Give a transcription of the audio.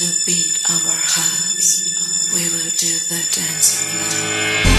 the beat of our hearts, we will do the dance.